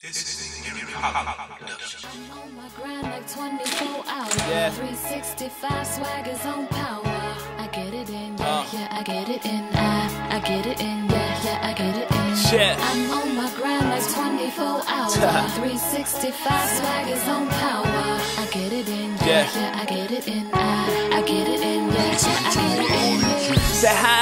On my grind like 24 hours. Yeah. 365 swag is on power. I get it in, yeah, Uh. yeah, I get it in. I, I get it in, yeah, yeah, I get it in. Shit. I'm on my grind like 24 hours. 365 swag is on power. I get it in, yeah, Yeah. yeah, I get it in. I, I get it in, yeah, yeah, I get it in. Say hi hater, how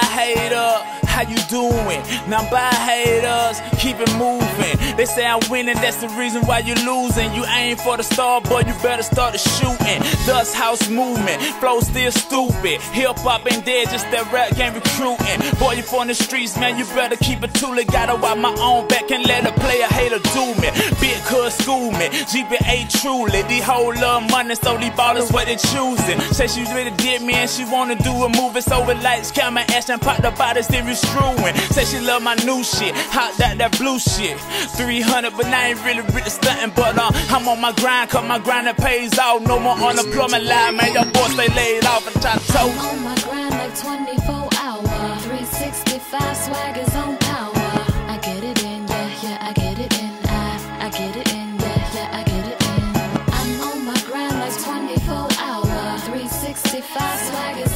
you doing? Now bye haters, keep it moving. They say I'm winning, that's the reason why you losing. You aim for the star, boy, you better start shooting. Dust house movement, flow still stupid. Hip hop ain't dead, just that rap game recruiting. Boy, you from the streets, man, you better keep it tooling. Gotta wipe my own back and let a player hater do me. Big cuz school me, GPA truly. The whole little money, so these ballers what they choosing. Say she really did me and she wanna do a movie, so with lights, camera, and pop the bodies, then we screwing. Say she love my new shit, hot that that blue shit. 300, but I ain't really really stunting, but uh, I'm on my grind, cause my grind pays out. No more drum and man, your boy stay laid off and try to toast. On my grind like 24 hour, 365 swag is on power. I get it in, yeah, yeah, I get it in, I, I get it in, yeah, yeah, I get it in. I'm on my grind like 24 hour, 365 swag swagger's